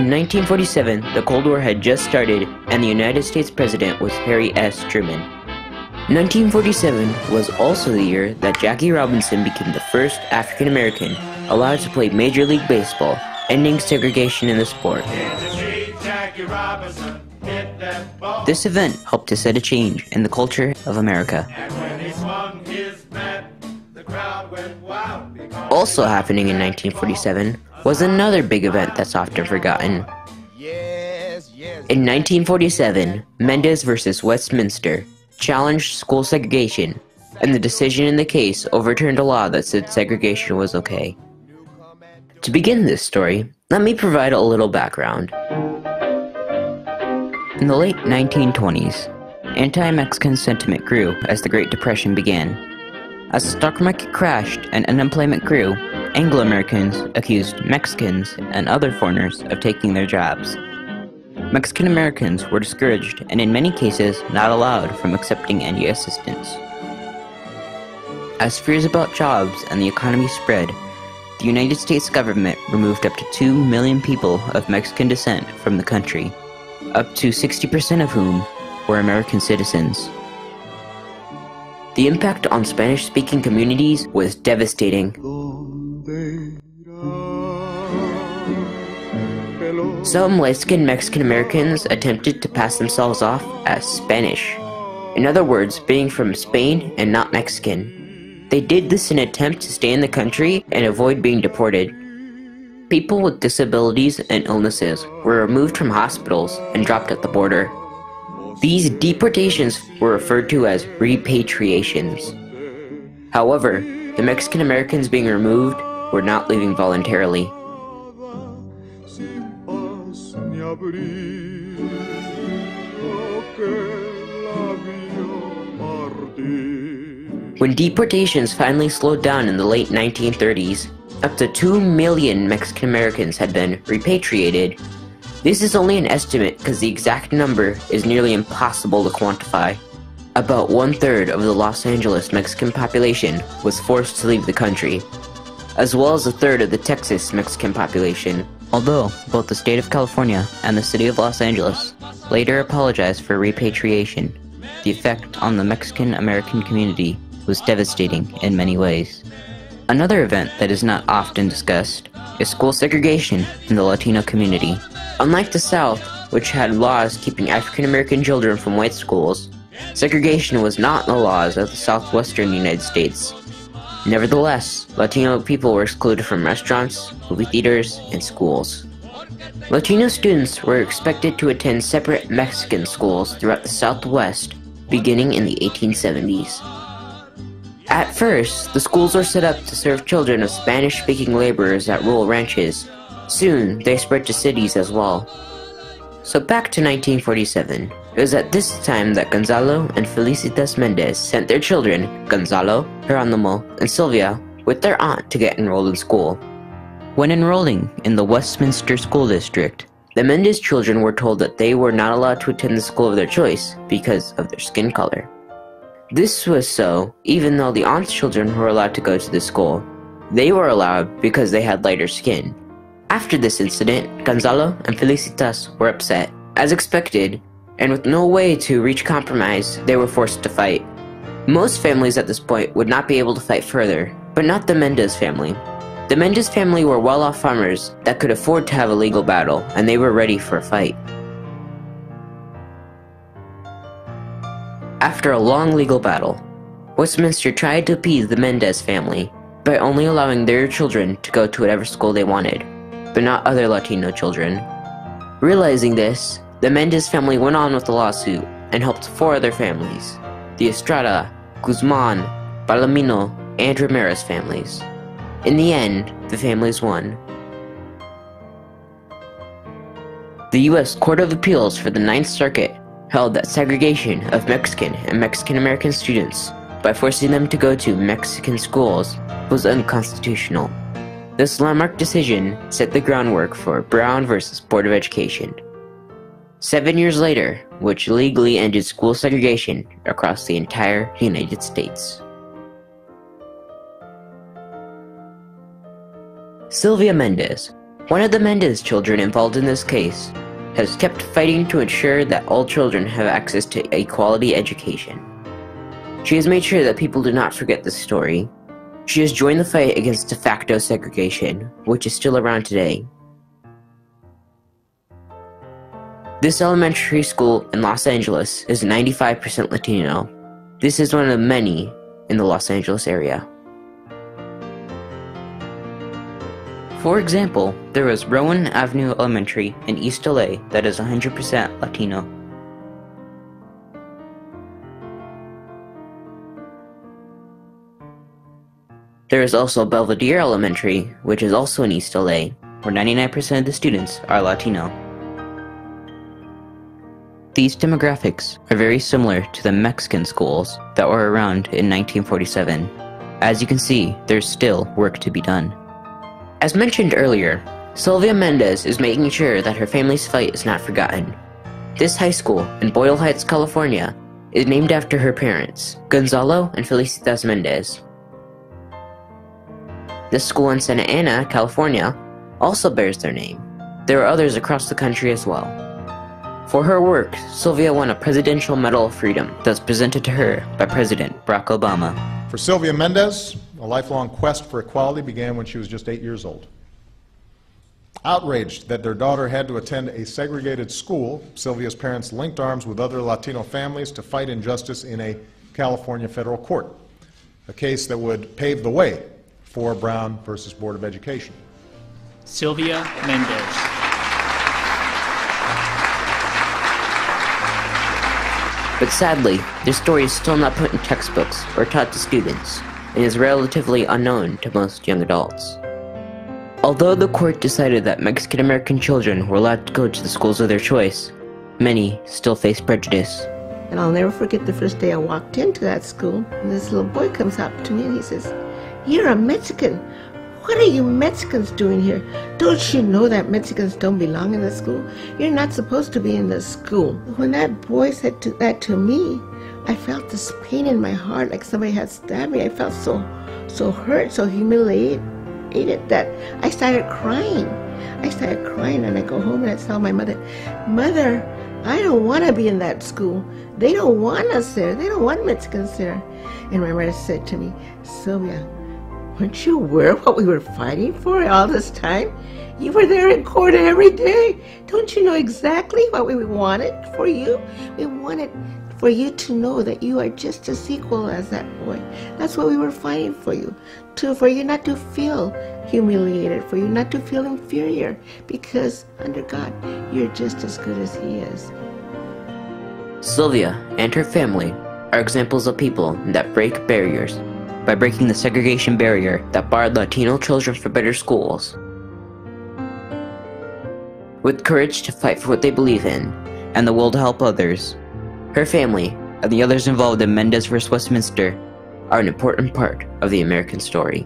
In 1947, the Cold War had just started, and the United States President was Harry S. Truman. 1947 was also the year that Jackie Robinson became the first African American allowed to play Major League Baseball, ending segregation in the sport. This event helped to set a change in the culture of America. Also happening in 1947 was another big event that's often forgotten. In 1947, Mendez versus Westminster challenged school segregation, and the decision in the case overturned a law that said segregation was okay. To begin this story, let me provide a little background. In the late 1920s, anti-Mexican sentiment grew as the Great Depression began. As the stock market crashed and unemployment grew, Anglo-Americans accused Mexicans and other foreigners of taking their jobs. Mexican Americans were discouraged and in many cases not allowed from accepting any assistance. As fears about jobs and the economy spread, the United States government removed up to 2 million people of Mexican descent from the country, up to 60% of whom were American citizens. The impact on Spanish-speaking communities was devastating. Some light-skinned Mexican Americans attempted to pass themselves off as Spanish. In other words, being from Spain and not Mexican. They did this in an attempt to stay in the country and avoid being deported. People with disabilities and illnesses were removed from hospitals and dropped at the border. These deportations were referred to as repatriations. However, the Mexican Americans being removed were not leaving voluntarily. When deportations finally slowed down in the late 1930s, up to 2 million Mexican Americans had been repatriated. This is only an estimate because the exact number is nearly impossible to quantify. About one third of the Los Angeles Mexican population was forced to leave the country, as well as a third of the Texas Mexican population. Although both the state of California and the city of Los Angeles later apologized for repatriation, the effect on the Mexican American community was devastating in many ways. Another event that is not often discussed is school segregation in the Latino community. Unlike the South, which had laws keeping African American children from white schools, segregation was not in the laws of the southwestern United States. Nevertheless, Latino people were excluded from restaurants, movie theaters, and schools. Latino students were expected to attend separate Mexican schools throughout the Southwest beginning in the 1870s. At first, the schools were set up to serve children of Spanish-speaking laborers at rural ranches. Soon, they spread to cities as well. So back to 1947. It was at this time that Gonzalo and Felicitas Mendez sent their children, Gonzalo, Geronimo, and Sylvia, with their aunt to get enrolled in school. When enrolling in the Westminster School District, the Mendez children were told that they were not allowed to attend the school of their choice because of their skin color. This was so even though the aunt's children were allowed to go to the school. They were allowed because they had lighter skin. After this incident, Gonzalo and Felicitas were upset. As expected, and with no way to reach compromise, they were forced to fight. Most families at this point would not be able to fight further, but not the Mendez family. The Mendez family were well-off farmers that could afford to have a legal battle, and they were ready for a fight. After a long legal battle, Westminster tried to appease the Mendez family by only allowing their children to go to whatever school they wanted, but not other Latino children. Realizing this, the Mendez family went on with the lawsuit and helped four other families, the Estrada, Guzman, Palomino, and Ramirez families. In the end, the families won. The U.S. Court of Appeals for the Ninth Circuit held that segregation of Mexican and Mexican American students by forcing them to go to Mexican schools was unconstitutional. This landmark decision set the groundwork for Brown versus Board of Education. Seven years later, which legally ended school segregation across the entire United States. Sylvia Mendez, One of the Mendez children involved in this case has kept fighting to ensure that all children have access to a quality education. She has made sure that people do not forget this story. She has joined the fight against de facto segregation, which is still around today. This elementary school in Los Angeles is 95% Latino. This is one of many in the Los Angeles area. For example, there is Rowan Avenue Elementary in East LA that is 100% Latino. There is also Belvedere Elementary, which is also in East LA, where 99% of the students are Latino. These demographics are very similar to the Mexican schools that were around in 1947. As you can see, there's still work to be done. As mentioned earlier, Sylvia Mendez is making sure that her family's fight is not forgotten. This high school in Boyle Heights, California is named after her parents, Gonzalo and Felicitas Mendez. This school in Santa Ana, California also bears their name. There are others across the country as well. For her work, Sylvia won a Presidential Medal of Freedom that's presented to her by President Barack Obama. For Sylvia Mendez, a lifelong quest for equality began when she was just eight years old. Outraged that their daughter had to attend a segregated school, Sylvia's parents linked arms with other Latino families to fight injustice in a California federal court, a case that would pave the way for Brown versus Board of Education. Sylvia Mendez. But sadly, their story is still not put in textbooks or taught to students and is relatively unknown to most young adults. Although the court decided that Mexican American children were allowed to go to the schools of their choice, many still face prejudice. And I'll never forget the first day I walked into that school, and this little boy comes up to me and he says, You're a Mexican. What are you Mexicans doing here? Don't you know that Mexicans don't belong in the school? You're not supposed to be in the school. When that boy said to, that to me, I felt this pain in my heart like somebody had stabbed me. I felt so, so hurt, so humiliated that I started crying. I started crying and I go home and I tell my mother, Mother, I don't want to be in that school. They don't want us there. They don't want Mexicans there. And my mother said to me, Sylvia, weren't you aware what we were fighting for all this time? You were there in court every day. Don't you know exactly what we wanted for you? We wanted for you to know that you are just as equal as that boy. That's what we were fighting for you. To for you not to feel humiliated, for you not to feel inferior, because under God, you're just as good as He is. Sylvia and her family are examples of people that break barriers by breaking the segregation barrier that barred Latino children from better schools. With courage to fight for what they believe in and the will to help others, her family, and the others involved in Mendez vs. Westminster, are an important part of the American story.